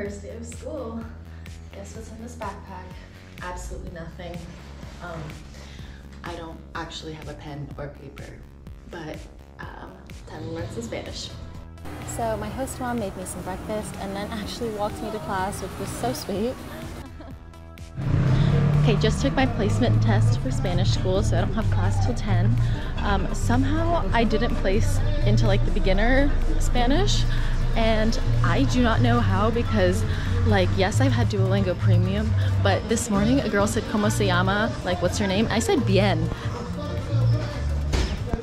First day of school. Guess what's in this backpack? Absolutely nothing. Um, I don't actually have a pen or paper, but um, time to learn some Spanish. So my host mom made me some breakfast and then actually walked me to class, which was so sweet. Okay, just took my placement test for Spanish school, so I don't have class till 10. Um, somehow I didn't place into like the beginner Spanish, and I do not know how because like yes I've had Duolingo Premium but this morning a girl said como se llama like what's your name? I said bien.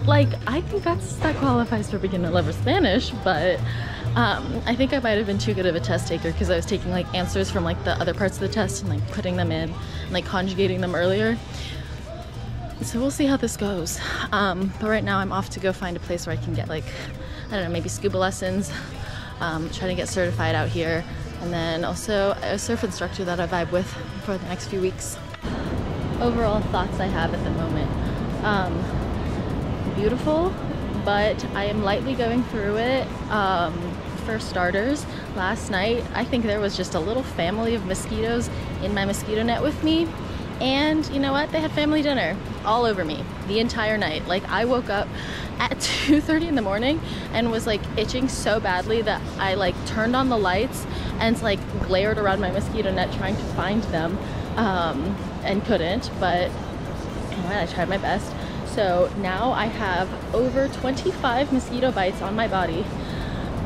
Like I think that's that qualifies for beginner level Spanish but um, I think I might have been too good of a test taker because I was taking like answers from like the other parts of the test and like putting them in and like conjugating them earlier. So we'll see how this goes. Um, but right now I'm off to go find a place where I can get like I don't know maybe scuba lessons um, trying to get certified out here and then also a surf instructor that I vibe with for the next few weeks. Overall thoughts I have at the moment. Um, beautiful, but I am lightly going through it. Um, for starters, last night I think there was just a little family of mosquitoes in my mosquito net with me. And you know what? They had family dinner all over me the entire night. Like I woke up at 2.30 in the morning and was like itching so badly that I like turned on the lights and like glared around my mosquito net trying to find them um, and couldn't but anyway I tried my best. So now I have over 25 mosquito bites on my body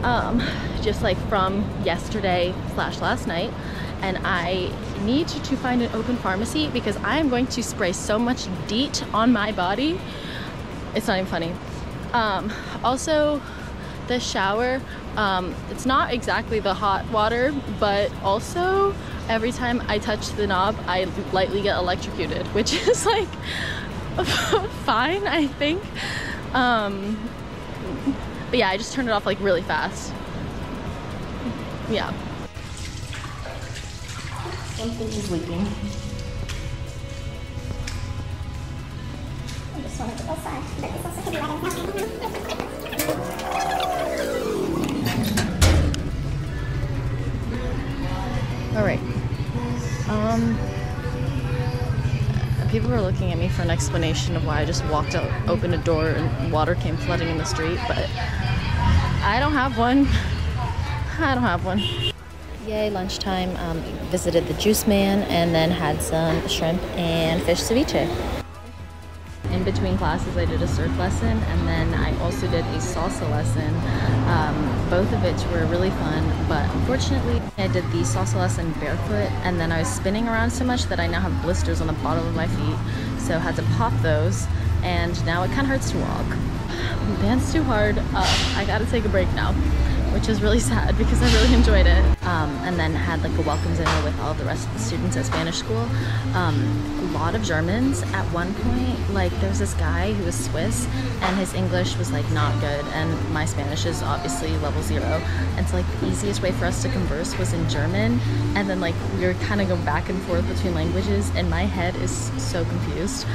um, just like from yesterday slash last night and I need to find an open pharmacy because I am going to spray so much DEET on my body. It's not even funny. Um, also the shower um, it's not exactly the hot water but also every time I touch the knob I lightly get electrocuted which is like fine I think. Um, but yeah I just turned it off like really fast. Yeah. Something is leaking. All Um, people were looking at me for an explanation of why I just walked out, opened a door, and water came flooding in the street, but I don't have one. I don't have one. Yay, lunchtime. Um, visited the juice man and then had some shrimp and fish ceviche in between classes I did a surf lesson and then I also did a salsa lesson um, both of which were really fun but unfortunately I did the salsa lesson barefoot and then I was spinning around so much that I now have blisters on the bottom of my feet so I had to pop those and now it kind of hurts to walk. Danced too hard. Uh, I gotta take a break now which is really sad because I really enjoyed it. Um, and then had like a welcome dinner with all the rest of the students at Spanish school. Um, a lot of Germans at one point. Like there was this guy who was Swiss and his English was like not good and my Spanish is obviously level zero. And so like the easiest way for us to converse was in German and then like we were kind of going back and forth between languages and my head is so confused.